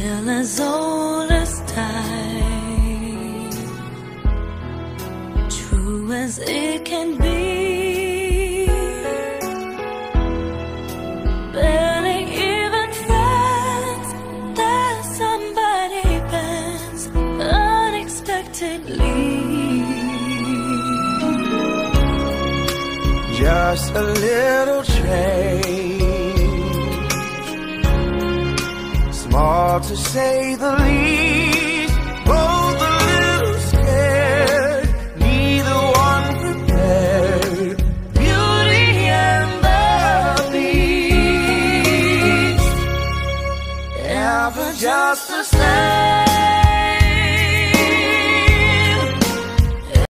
still as old as time, true as it can be. Even friends that somebody bends unexpectedly. Just a little change all to say the least. Both a little scared, neither one prepared. Beauty and the Beast, ever just the same.